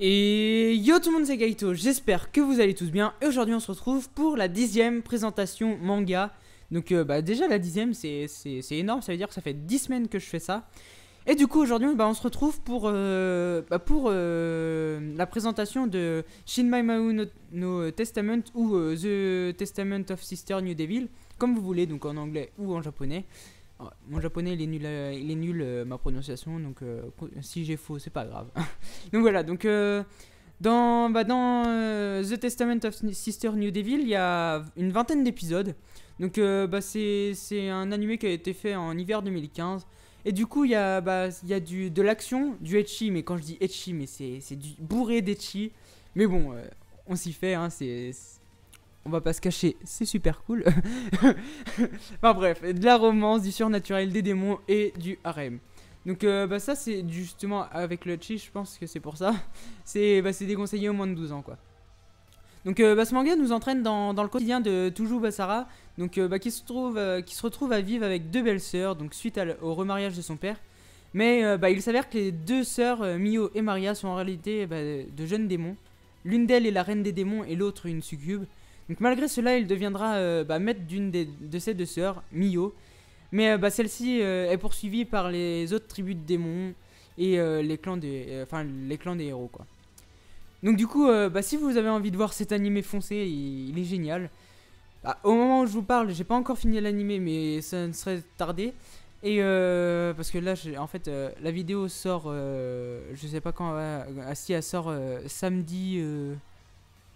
Et yo tout le monde c'est Gaito, j'espère que vous allez tous bien. Et aujourd'hui on se retrouve pour la dixième présentation manga. Donc euh, bah, déjà la dixième c'est énorme, ça veut dire que ça fait 10 semaines que je fais ça. Et du coup aujourd'hui bah, on se retrouve pour, euh, bah, pour euh, la présentation de Shinmai Mao no, Testament ou The Testament of Sister New Devil Comme vous voulez, donc en anglais ou en japonais mon japonais il est nul, euh, euh, ma prononciation, donc euh, si j'ai faux, c'est pas grave. donc voilà, donc dans, bah, dans The Testament of Sister New Devil, il y a une vingtaine d'épisodes. Donc bah, c'est un animé qui a été fait en hiver 2015. Et du coup, il y a, bah, de l'action, du etchi, mais quand je dis etchi, mais c'est bourré d'etchi. Mais bon, on s'y fait, hein, c'est on va pas se cacher, c'est super cool. enfin bref, de la romance, du surnaturel, des démons et du harem. Donc euh, bah ça c'est justement avec le chi, je pense que c'est pour ça. C'est bah, déconseillé au moins de 12 ans quoi. Donc euh, bah, ce manga nous entraîne dans, le quotidien de Toujou Basara, donc euh, bah, qui, se trouve, qui se retrouve à vivre avec deux belles sœurs, donc suite au remariage de son père. Mais il s'avère que les deux sœurs, Mio et Maria, sont en réalité de jeunes démons. L'une d'elles est la reine des démons et l'autre une succube. Donc malgré cela, il deviendra euh, bah, maître d'une de ses deux sœurs, Mio. Mais euh, bah, celle-ci euh, est poursuivie par les autres tribus de démons et les, clans des, enfin, les clans des héros. quoi. Donc du coup, bah, si vous avez envie de voir cet animé foncé, il, est génial. Bah, au moment où je vous parle, j'ai pas encore fini l'animé, mais ça ne serait tardé. Et parce que là, en fait, la vidéo sort, je sais pas quand, si elle sort samedi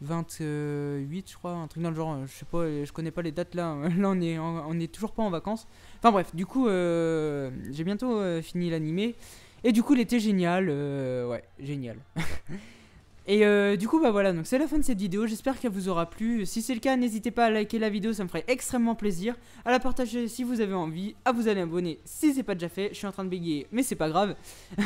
28 je crois, un truc dans le genre, je sais pas, je connais pas les dates là, là on est, on est toujours pas en vacances. Enfin bref, du coup euh, j'ai bientôt euh, fini l'animé et du coup était génial, euh, ouais génial. et du coup bah voilà, donc c'est la fin de cette vidéo, j'espère qu'elle vous aura plu. Si c'est le cas n'hésitez pas à liker la vidéo, ça me ferait extrêmement plaisir, à la partager si vous avez envie, à vous aller abonner si c'est pas déjà fait, je suis en train de bégayer mais c'est pas grave.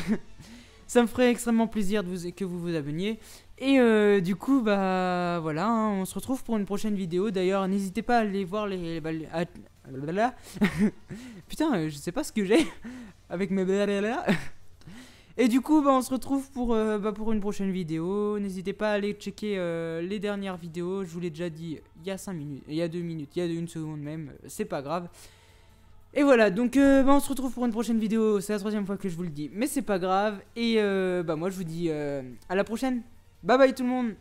ça me ferait extrêmement plaisir que vous vous abonniez. Et euh, du coup, bah voilà, hein, on se retrouve pour une prochaine vidéo. D'ailleurs, n'hésitez pas à aller voir les. Putain, euh, je sais pas ce que j'ai avec mes. Et du coup, bah, on se retrouve pour, euh, bah, pour une prochaine vidéo. N'hésitez pas à aller checker les dernières vidéos. Je vous l'ai déjà dit il y a 5 minutes, il y a 2 minutes, il y a une seconde même. C'est pas grave. Et voilà, donc bah, on se retrouve pour une prochaine vidéo. C'est la troisième fois que je vous le dis, mais c'est pas grave. Et bah moi, je vous dis à la prochaine. Bye bye tout le monde